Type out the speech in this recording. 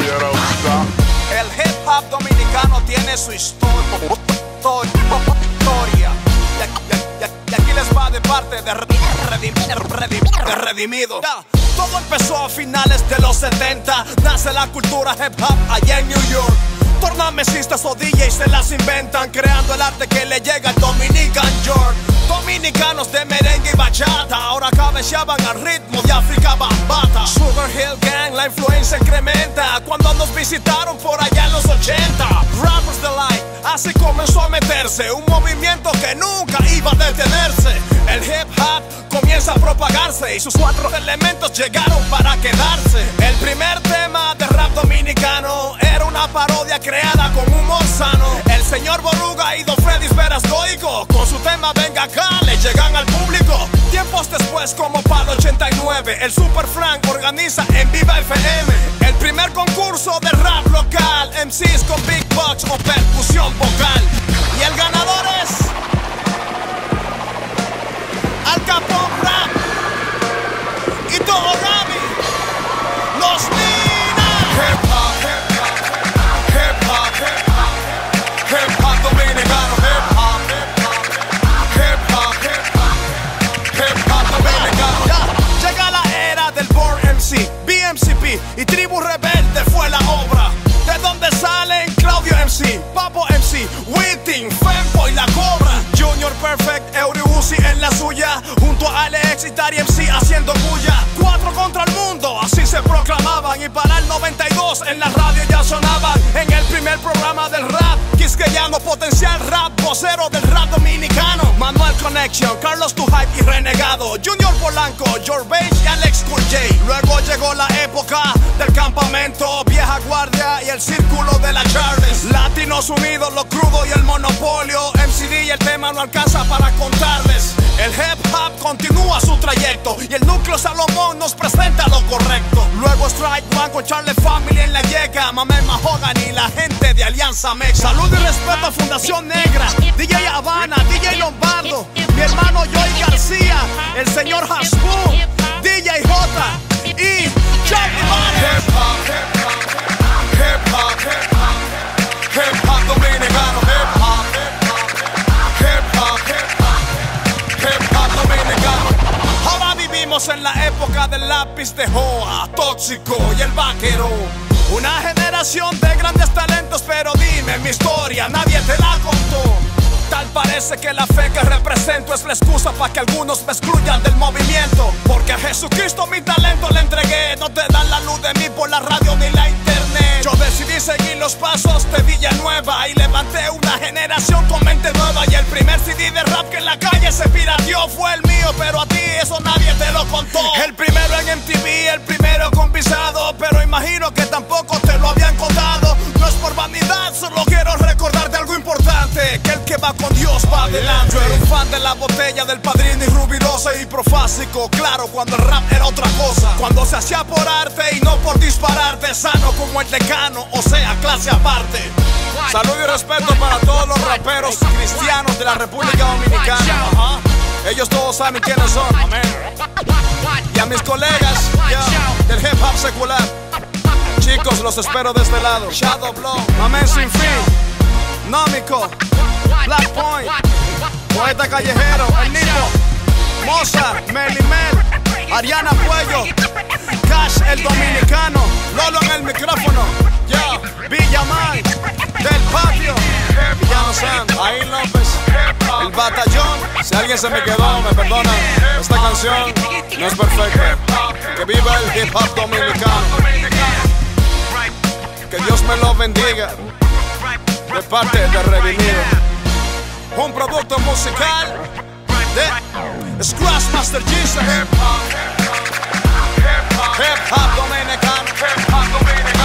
El hip hop dominicano tiene su historia. Y aquí les va de parte de, redim, redim, de Redimido. Todo empezó a finales de los 70. Nace la cultura hip hop allá en New York. Tornamesistas o DJs se las inventan, creando el arte que le llega al Dominican York. Dominicanos de merengue y bachata ahora cabeceaban al ritmo África Bambata. Sugar Hill Gang, la influencia incrementa cuando nos visitaron por allá en los 80. Rappers Delight, así comenzó a meterse, un movimiento que nunca iba a detenerse. El hip hop comienza a propagarse y sus cuatro elementos llegaron para quedarse. El primer tema de rap dominicano era una parodia creada con humor sano. El 89, el Super Frank organiza en Viva FM el primer concurso de rap local. MCs con Big Bucks o percusión vocal. Suya, junto a Alex y Tari MC haciendo bulla. Cuatro contra el mundo, así se proclamaban. Y para el 92 en la radio ya sonaban. En el primer programa del rap, Quisqueyano potencial rap, vocero del rap dominicano. Manuel Connection, Carlos Tu Hype y Renegado. Junior Polanco, Bates y Alex Cool. Luego llegó la época del campamento, vieja guardia y el círculo de la Charles. Latinos Unidos, lo crudo y el monopolio. MCD y el tema no alcanza para contarles. El hip hop continúa su trayecto y el núcleo Salomón nos presenta lo correcto. Luego Strike One con Charlie Family en la llega, Mamé Mahogan y la gente de Alianza Mex. Salud y respeto a Fundación Negra, DJ Habana, DJ Lombardo, mi hermano Joy García, el señor Hasbun, en la época del lápiz de Joa, tóxico y el vaquero. Una generación de grandes talentos, pero dime mi historia, nadie te la contó. Tal parece que la fe que represento es la excusa para que algunos me excluyan del movimiento. Porque a Jesucristo mi talento le entregué. No te dan la luz de mí por la radio ni la internet. Yo decidí seguir los pasos de Villanueva y levanté una generación con mente nueva. Y el primer CD de rap que en la calle se pirateó fue el mío, pero a ti eso nadie te lo contó. El primero en MTV, el primero con visado, pero imagino que tampoco te lo habían contado. No es por vanidad, solo quiero recordarte algo importante: que el que va con Dios va adelante. Yo era un fan de la botella del padrino y rubirosa y profásico. Claro, cuando el rap era otra cosa. Cuando se hacía por arte y no por dispararte, sano como el decano, o sea, clase aparte. Salud y respeto para todos los raperos cristianos de la República Dominicana. Ellos todos saben quiénes son. Y a mis colegas del hip hop secular. Chicos, los espero de este lado. Shadow Blow, Amén Sin Fin, Nómico, Black Point, Poeta Callejero, El Nipo, Mozart, Melimel, Ariana Puello, Cash el Dominicano, Lolo en el micrófono, yo, Villamar, del patio, se me quedó, me perdona. Esta canción no es perfecta. Que viva el hip hop dominicano. Que Dios me lo bendiga. De parte de Redimido. Un producto musical de Scratch Master Jesus. Hip hop dominicano.